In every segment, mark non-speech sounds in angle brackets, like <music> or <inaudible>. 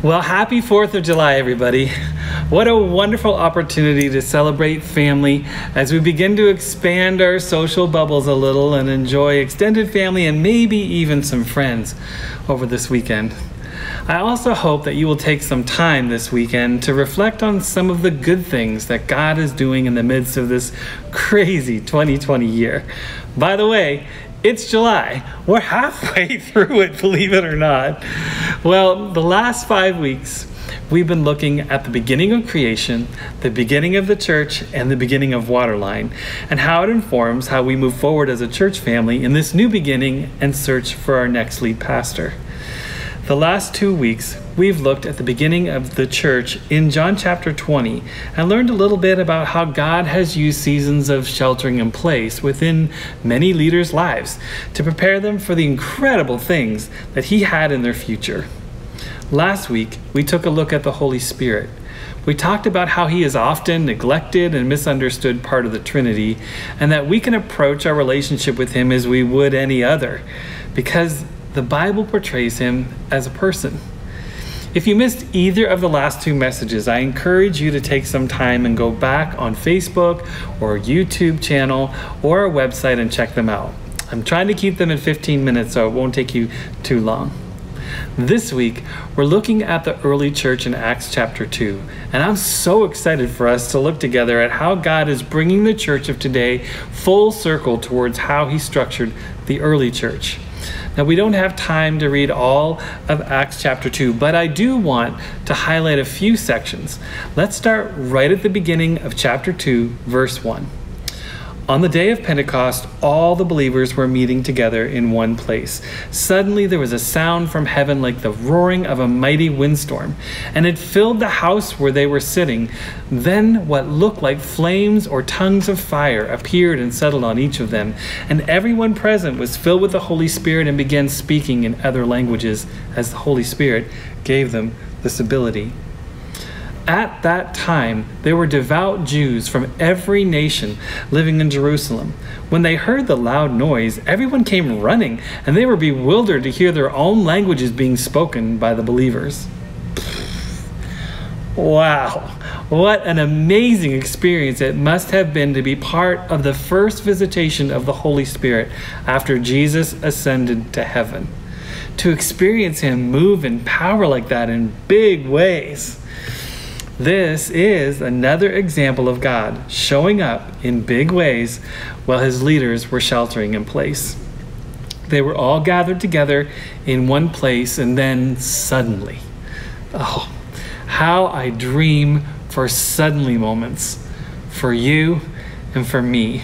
Well, happy 4th of July, everybody. What a wonderful opportunity to celebrate family as we begin to expand our social bubbles a little and enjoy extended family and maybe even some friends over this weekend. I also hope that you will take some time this weekend to reflect on some of the good things that God is doing in the midst of this crazy 2020 year. By the way, it's July. We're halfway <laughs> through it, believe it or not. Well, the last five weeks, we've been looking at the beginning of creation, the beginning of the church, and the beginning of Waterline, and how it informs how we move forward as a church family in this new beginning and search for our next lead pastor. The last two weeks, we've looked at the beginning of the church in John chapter 20 and learned a little bit about how God has used seasons of sheltering in place within many leaders' lives to prepare them for the incredible things that He had in their future. Last week, we took a look at the Holy Spirit. We talked about how he is often neglected and misunderstood part of the Trinity, and that we can approach our relationship with him as we would any other, because the Bible portrays him as a person. If you missed either of the last two messages, I encourage you to take some time and go back on Facebook or YouTube channel or our website and check them out. I'm trying to keep them in 15 minutes so it won't take you too long. This week, we're looking at the early church in Acts chapter 2, and I'm so excited for us to look together at how God is bringing the church of today full circle towards how He structured the early church. Now, we don't have time to read all of Acts chapter 2, but I do want to highlight a few sections. Let's start right at the beginning of chapter 2, verse 1. On the day of Pentecost, all the believers were meeting together in one place. Suddenly there was a sound from heaven like the roaring of a mighty windstorm, and it filled the house where they were sitting. Then what looked like flames or tongues of fire appeared and settled on each of them, and everyone present was filled with the Holy Spirit and began speaking in other languages as the Holy Spirit gave them this ability. At that time, there were devout Jews from every nation living in Jerusalem. When they heard the loud noise, everyone came running, and they were bewildered to hear their own languages being spoken by the believers. Wow, what an amazing experience it must have been to be part of the first visitation of the Holy Spirit after Jesus ascended to heaven. To experience Him move in power like that in big ways. This is another example of God showing up in big ways while his leaders were sheltering in place. They were all gathered together in one place, and then suddenly, oh, how I dream for suddenly moments for you and for me,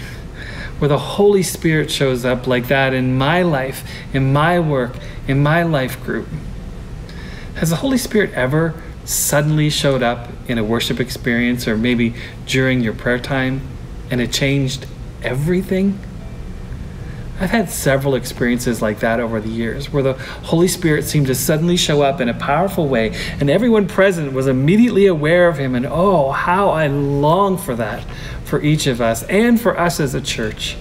where the Holy Spirit shows up like that in my life, in my work, in my life group. Has the Holy Spirit ever suddenly showed up in a worship experience or maybe during your prayer time and it changed everything? I've had several experiences like that over the years where the Holy Spirit seemed to suddenly show up in a powerful way and everyone present was immediately aware of Him. And oh, how I long for that for each of us and for us as a church.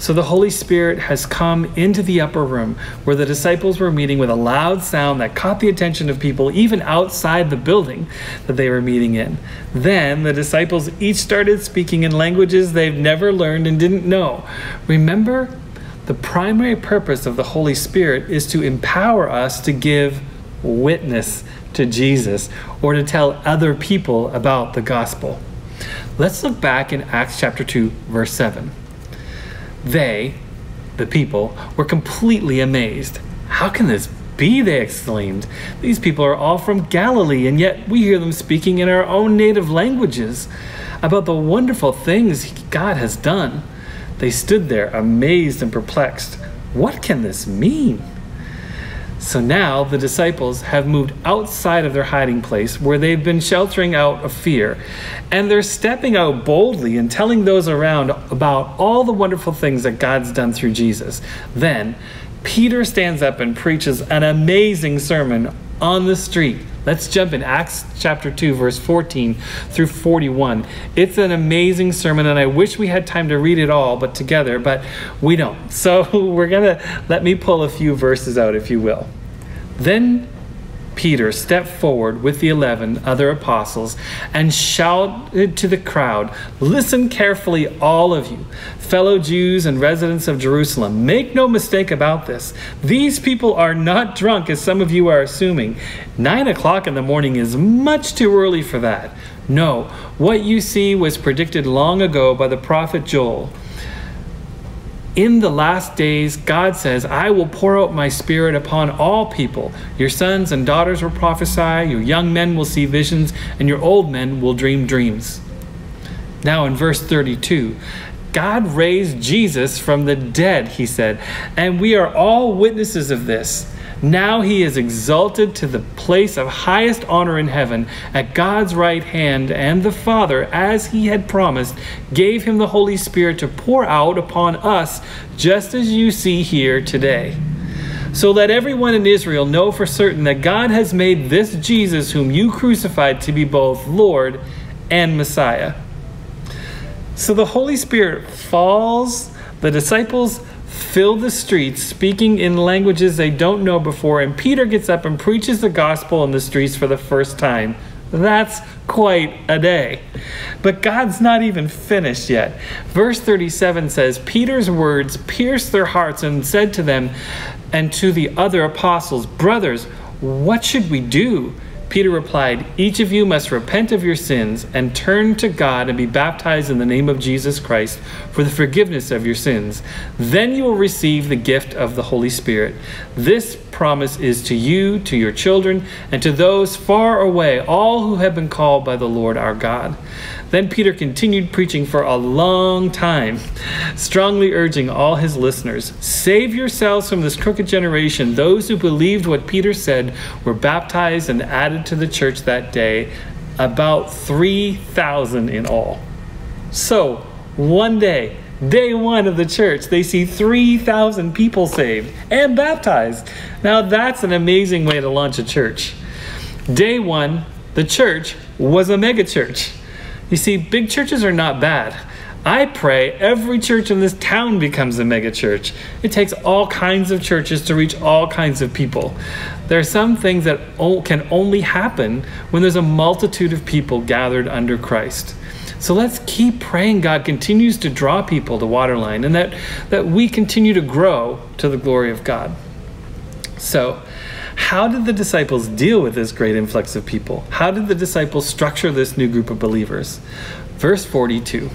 So the Holy Spirit has come into the upper room where the disciples were meeting with a loud sound that caught the attention of people even outside the building that they were meeting in. Then the disciples each started speaking in languages they've never learned and didn't know. Remember, the primary purpose of the Holy Spirit is to empower us to give witness to Jesus or to tell other people about the gospel. Let's look back in Acts chapter 2, verse 7. They, the people, were completely amazed. How can this be? They exclaimed. These people are all from Galilee, and yet we hear them speaking in our own native languages about the wonderful things God has done. They stood there, amazed and perplexed. What can this mean? So now the disciples have moved outside of their hiding place where they've been sheltering out of fear. And they're stepping out boldly and telling those around about all the wonderful things that God's done through Jesus. Then Peter stands up and preaches an amazing sermon on the street. Let's jump in Acts chapter 2, verse 14 through 41. It's an amazing sermon, and I wish we had time to read it all, but together, but we don't. <laughs> So we're going to let me pull a few verses out, if you will. Then Peter stepped forward with the eleven other apostles and shouted to the crowd Listen carefully, all of you, fellow Jews and residents of Jerusalem. Make no mistake about this. These people are not drunk, as some of you are assuming. Nine o'clock in the morning is much too early for that. No, what you see was predicted long ago by the prophet Joel in the last days, God says, I will pour out my spirit upon all people. Your sons and daughters will prophesy, your young men will see visions, and your old men will dream dreams. Now, in verse 32, God raised Jesus from the dead, he said, and we are all witnesses of this. Now he is exalted to the place of highest honor in heaven at God's right hand, and the Father, as he had promised, gave him the Holy Spirit to pour out upon us, just as you see here today. So let everyone in Israel know for certain that God has made this Jesus, whom you crucified, to be both Lord and Messiah. So the Holy Spirit falls, the disciples fill the streets speaking in languages they don't know before, and Peter gets up and preaches the gospel in the streets for the first time. That's quite a day. But God's not even finished yet. Verse 37 says, Peter's words pierced their hearts and said to them and to the other apostles, Brothers, what should we do? Peter replied, Each of you must repent of your sins and turn to God and be baptized in the name of Jesus Christ for the forgiveness of your sins. Then you will receive the gift of the Holy Spirit. This promise is to you, to your children, and to those far away, all who have been called by the Lord our God. Then Peter continued preaching for a long time, strongly urging all his listeners Save yourselves from this crooked generation. Those who believed what Peter said were baptized and added to the church that day, about 3,000 in all. So, one day, day one of the church, they see 3,000 people saved and baptized. Now, that's an amazing way to launch a church. Day one, the church was a megachurch. You see, big churches are not bad. I pray every church in this town becomes a megachurch. It takes all kinds of churches to reach all kinds of people. There are some things that can only happen when there's a multitude of people gathered under Christ. So let's keep praying God continues to draw people to Waterline and that, that we continue to grow to the glory of God. So, how did the disciples deal with this great influx of people? How did the disciples structure this new group of believers? Verse 42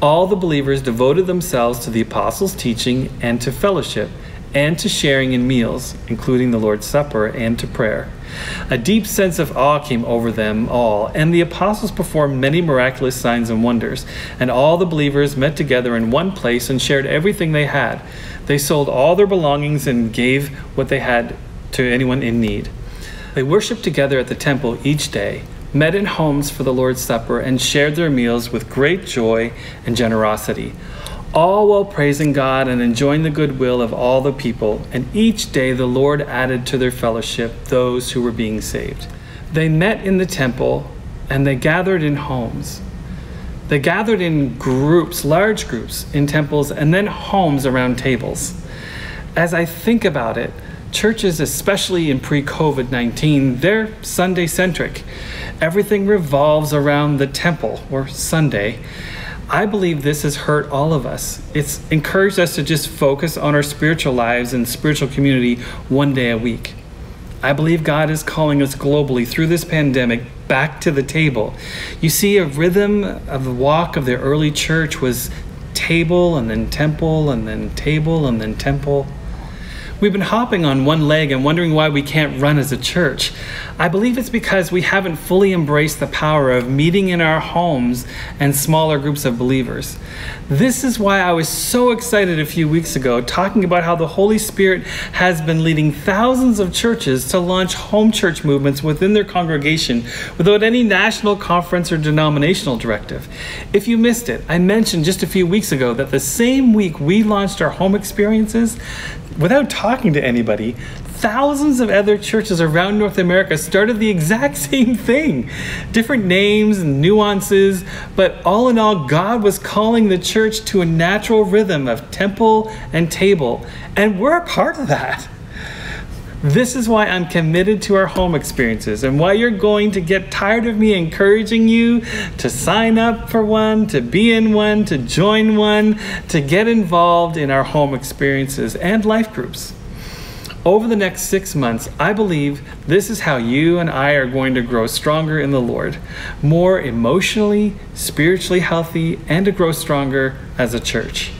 All the believers devoted themselves to the apostles' teaching and to fellowship, and to sharing in meals, including the Lord's Supper, and to prayer. A deep sense of awe came over them all, and the apostles performed many miraculous signs and wonders. And all the believers met together in one place and shared everything they had. They sold all their belongings and gave what they had to anyone in need. They worshiped together at the temple each day, met in homes for the Lord's Supper, and shared their meals with great joy and generosity, all while praising God and enjoying the goodwill of all the people. And each day the Lord added to their fellowship those who were being saved. They met in the temple and they gathered in homes. They gathered in groups, large groups, in temples, and then homes around tables. As I think about it, churches, especially in pre COVID 19, they're Sunday centric. Everything revolves around the temple or Sunday. I believe this has hurt all of us. It's encouraged us to just focus on our spiritual lives and spiritual community one day a week. I believe God is calling us globally through this pandemic back to the table. You see, a rhythm of the walk of the early church was table and then temple and then table and then temple. We've been hopping on one leg and wondering why we can't run as a church. I believe it's because we haven't fully embraced the power of meeting in our homes and smaller groups of believers. This is why I was so excited a few weeks ago talking about how the Holy Spirit has been leading thousands of churches to launch home church movements within their congregation without any national conference or denominational directive. If you missed it, I mentioned just a few weeks ago that the same week we launched our home experiences, without talking to anybody, thousands of other churches around North America started the exact <laughs> same thing. Different names and nuances, but all in all, God was calling the church to a natural rhythm of temple and table, and we're a part of that. This is why I'm committed to our home experiences and why you're going to get tired of me encouraging you to sign up for one, to be in one, to join one, to get involved in our home experiences and life groups. Over the next six months, I believe this is how you and I are going to grow stronger in the Lord, more emotionally, spiritually healthy, and to grow stronger as a church.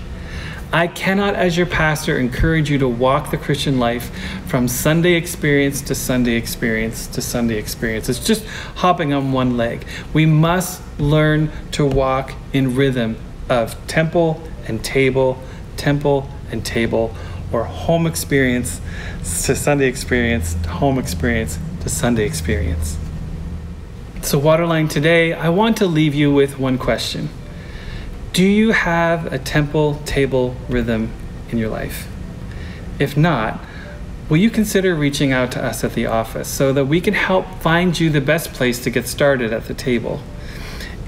I cannot, as your pastor, encourage you to walk the Christian life from Sunday experience to Sunday experience to Sunday experience. It's just hopping on one leg. We must learn to walk in rhythm of temple and table, temple and table, or home experience to Sunday experience, to home experience to Sunday experience. So, Waterline, today I want to leave you with one question. Do you have a temple table rhythm in your life? If not, will you consider reaching out to us at the office so that we can help find you the best place to get started at the table?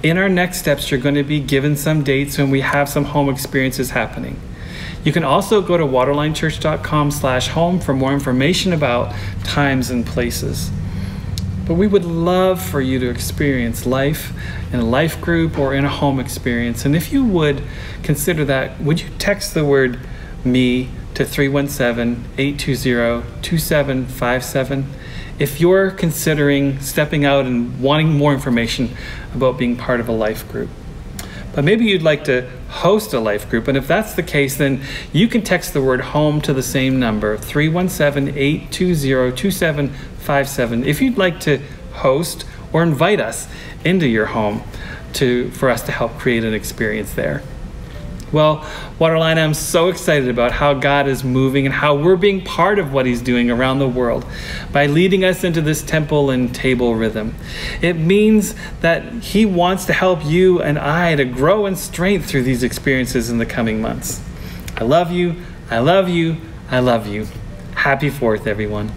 In our next steps, you're going to be given some dates when we have some home experiences happening. You can also go to waterlinechurch.com slash home for more information about times and places. But we would love for you to experience life in a life group or in a home experience. And if you would consider that, would you text the word me to 317 820 2757 if you're considering stepping out and wanting more information about being part of a life group? But maybe you'd like to host a life group. And if that's the case, then you can text the word home to the same number 317 820 2757 if you'd like to host or invite us into your home to, for us to help create an experience there. Well, Waterline, I'm so excited about how God is moving and how we're being part of what He's doing around the world by leading us into this temple and table rhythm. It means that He wants to help you and I to grow in strength through these experiences in the coming months. I love you. I love you. I love you. Happy 4th, everyone.